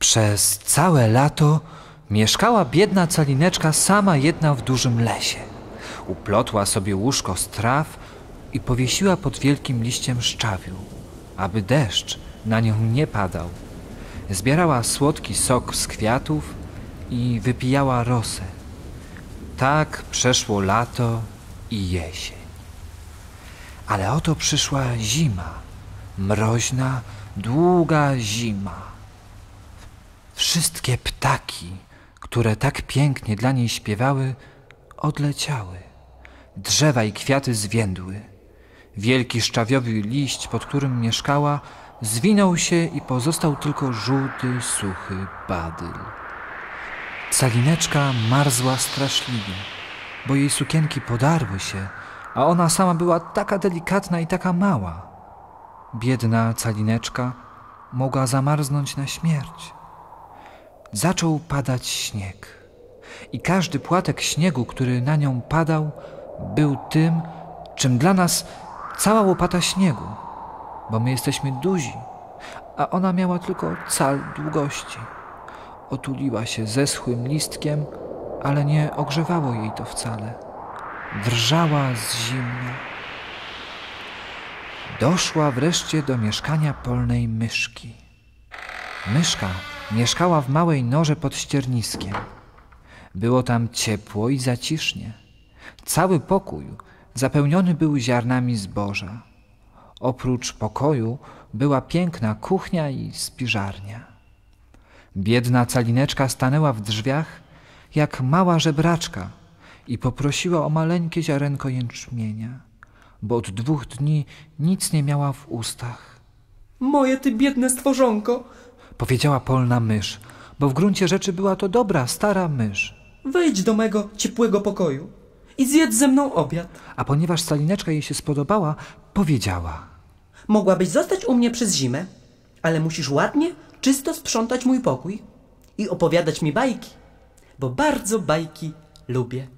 Przez całe lato mieszkała biedna calineczka sama jedna w dużym lesie. Uplotła sobie łóżko z traw i powiesiła pod wielkim liściem szczawiu, aby deszcz na nią nie padał. Zbierała słodki sok z kwiatów i wypijała rosę. Tak przeszło lato i jesień. Ale oto przyszła zima, mroźna, długa zima. Wszystkie ptaki, które tak pięknie dla niej śpiewały, odleciały. Drzewa i kwiaty zwiędły. Wielki szczawiowy liść, pod którym mieszkała, zwinął się i pozostał tylko żółty, suchy badyl. Calineczka marzła straszliwie, bo jej sukienki podarły się, a ona sama była taka delikatna i taka mała. Biedna calineczka mogła zamarznąć na śmierć. Zaczął padać śnieg i każdy płatek śniegu, który na nią padał, był tym, czym dla nas cała łopata śniegu, bo my jesteśmy duzi, a ona miała tylko cal długości. Otuliła się zeschłym listkiem, ale nie ogrzewało jej to wcale. Drżała z zimna. Doszła wreszcie do mieszkania polnej myszki. Myszka mieszkała w małej norze pod ścierniskiem. Było tam ciepło i zacisznie. Cały pokój zapełniony był ziarnami zboża. Oprócz pokoju była piękna kuchnia i spiżarnia. Biedna calineczka stanęła w drzwiach jak mała żebraczka i poprosiła o maleńkie ziarenko jęczmienia, bo od dwóch dni nic nie miała w ustach. Moje ty biedne stworzonko, Powiedziała polna mysz, bo w gruncie rzeczy była to dobra, stara mysz. wejdź do mego ciepłego pokoju i zjedz ze mną obiad. A ponieważ calineczka jej się spodobała, powiedziała: Mogłabyś zostać u mnie przez zimę, ale musisz ładnie, czysto sprzątać mój pokój i opowiadać mi bajki, bo bardzo bajki lubię.